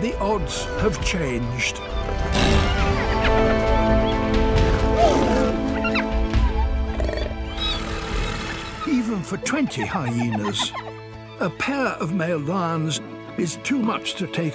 the odds have changed. Even for 20 hyenas, a pair of male lions is too much to take